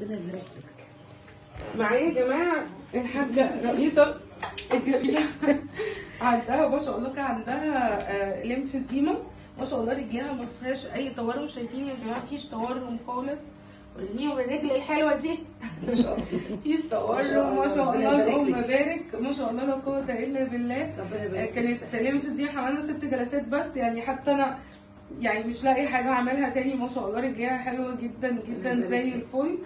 ربنا يبارك معايا يا جماعة؟ الحاجة رئيسة؟ الجميلة. عندها ما شاء الله كان عندها آه، ليمفيديما ما شاء الله رجليها ما فيهاش أي تورم. شايفين يا جماعة مفيش تورم خالص. وريني الرجل الحلوة دي. ان شاء الله. مفيش ما تورم. ما شاء الله، اللهم. بارك. ما شاء الله لا قوة إلا بالله. آه، كانت ليمفيديما عملنا ست جلسات بس. يعني حتى أنا يعني مش لاقي حاجة أعملها تاني. ما شاء الله رجليها حلوة جدا جدا زي الفل.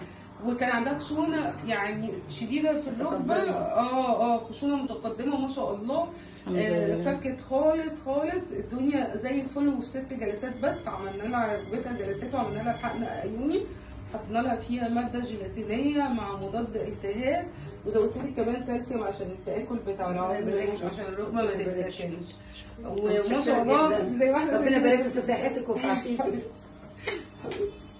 وكان عندها خشونة يعني شديدة في الركبه. آه آه خشونة متقدمة ما شاء الله. آه. فكت خالص خالص. الدنيا زي الفل وفي ست جلسات بس. عملنا لها ركبتها جلسات وعملنا لها بحقن عيوني. حطينا لها فيها مادة جيلاتينية مع مضاد التهاب. وزودت لي كمان كالسيوم عشان التآكل بتاع مش. عشان الركبه ما تتاكلش. وما شاء الله. زي ما إحنا ربنا يبارك في صحتك وفي عافيتك.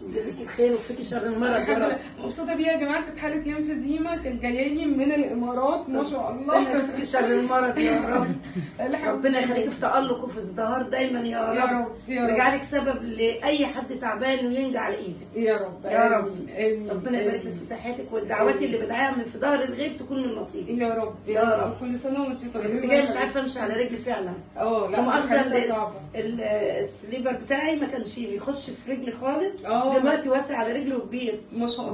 يجزيك الخير وفيكي شر المرض يا رب. مبسوطة بيها يا جماعة كانت حالة ليمفيديما كانت جاياني من الإمارات ما شاء الله. يفيكي شر المرض يا رب. ربنا. يخليك في تألق وفي ازدهار دايما يا يا رب رب يا رب. ويجعلك سبب لأي حد تعبان وينجع على إيدك. يا رب. يا رب. ربنا يبارك لك في صحتك والدعوات اللي بدعيها من في ظهر الغيب تكون من نصيبك. يا رب يا رب. كل سنة وانت طيبه كنت جاية مش عارفة امشي على رجلي فعلا. آه لا ال- السليبر بتاعي ما كانش بيخش في رجلي خالص. آه دلوقتي واسع على رجلي وكبير. ما شاء الله